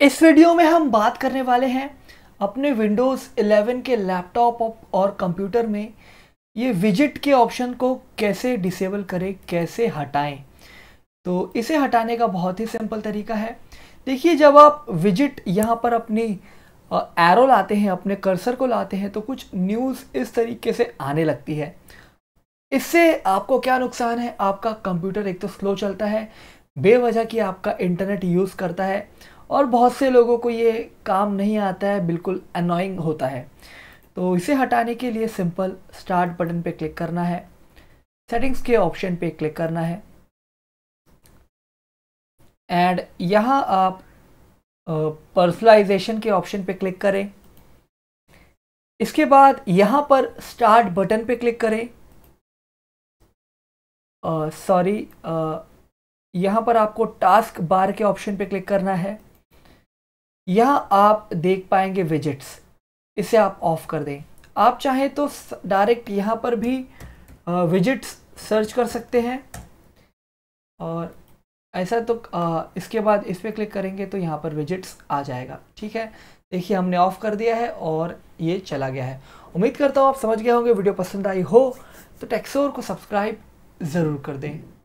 इस वीडियो में हम बात करने वाले हैं अपने विंडोज़ 11 के लैपटॉप और कंप्यूटर में ये विज़िट के ऑप्शन को कैसे डिसेबल करें, कैसे हटाएँ। तो इसे हटाने का बहुत ही सिंपल तरीका है। देखिए, जब आप विज़िट यहाँ पर अपनी एरो लाते हैं, अपने कर्सर को लाते हैं तो कुछ न्यूज़ इस तरीके से आने लगती है। इससे आपको क्या नुकसान है? आपका कंप्यूटर एक तो स्लो चलता है, बेवजह की आपका इंटरनेट यूज़ करता है। और बहुत से लोगों को ये काम नहीं आता है बिल्कुल अनोइंग होता है। तो इसे हटाने के लिए सिंपल स्टार्ट बटन पे क्लिक करना है। सेटिंग्स के ऑप्शन पे क्लिक करना है। एंड यहाँ आप पर्सनलाइजेशन के ऑप्शन पे क्लिक करें। इसके बाद यहाँ पर स्टार्ट बटन पे क्लिक करें। सॉरी uh, यहाँ पर आपको टास्क बार के ऑप्शन पे क्लिक करना है। यहाँ आप देख पाएँगे विजिट्स इसे आप ऑफ़ कर दें। आप चाहें तो डायरेक्ट यहाँ पर भी विजिट्स सर्च कर सकते हैं। और ऐसा तो आ, इसके बाद इस पर क्लिक करेंगे तो यहाँ पर विजिट्स आ जाएगा। ठीक है? देखिए हमने ऑफ़ कर दिया है और ये चला गया है। उम्मीद करता हूँ आप समझ गए होंगे। वीडियो पसंद आई हो तो टेक्सोर को सब्सक्राइब ज़रूर कर दें।